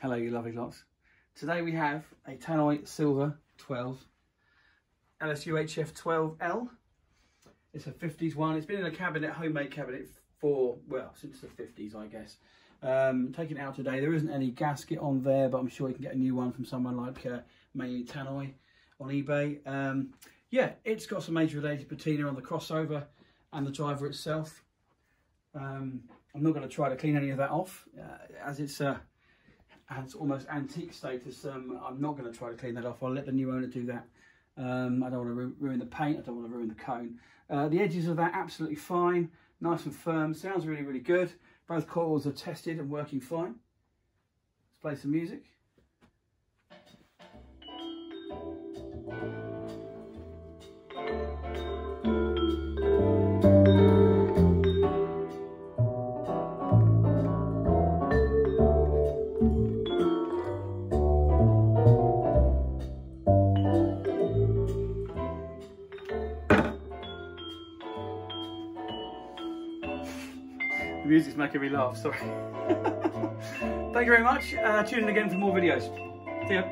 Hello, you lovely lots. Today we have a Tannoy Silver 12 LSUHF 12L. It's a 50s one. It's been in a cabinet, homemade cabinet for, well, since the 50s, I guess. Um, taking it out today. There isn't any gasket on there, but I'm sure you can get a new one from someone like uh, mainly Tannoy on eBay. Um, yeah, it's got some major related patina on the crossover and the driver itself. Um, I'm not going to try to clean any of that off uh, as it's uh, has almost antique status. Um, I'm not going to try to clean that off. I'll let the new owner do that. Um, I don't want to ru ruin the paint. I don't want to ruin the cone. Uh, the edges of that absolutely fine, nice and firm. Sounds really, really good. Both coils are tested and working fine. Let's play some music. The music's making me laugh, sorry. Thank you very much. Uh, tune in again for more videos. See ya.